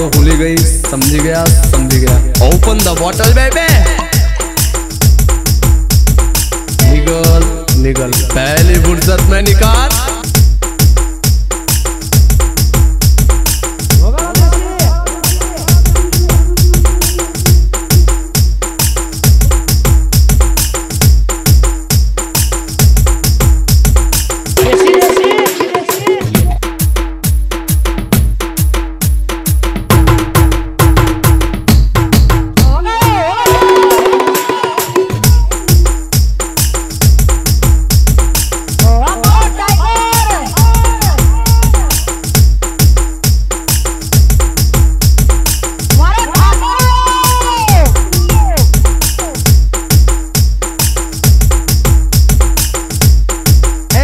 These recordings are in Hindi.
आँखों खुली गई, समझ गया समझ गया। ओपन द बॉटल बेबे निकल निकल पहली फुर्सत में निकाल।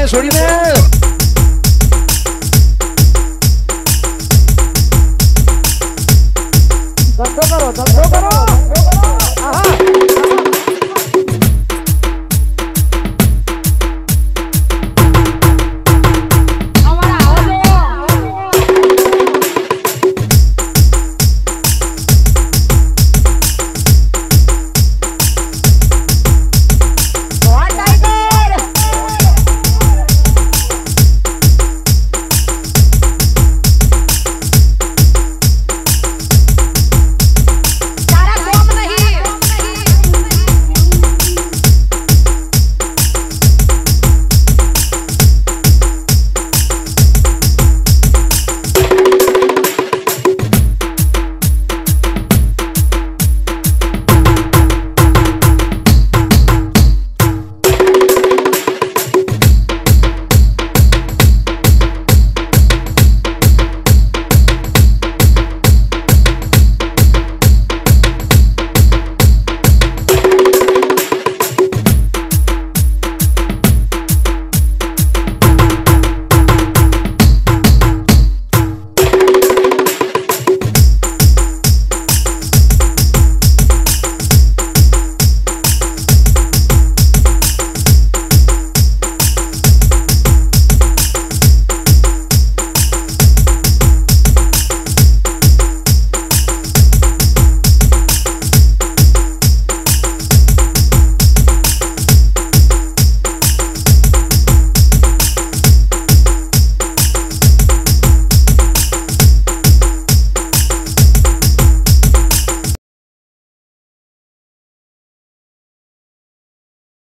ね。処ねだからだから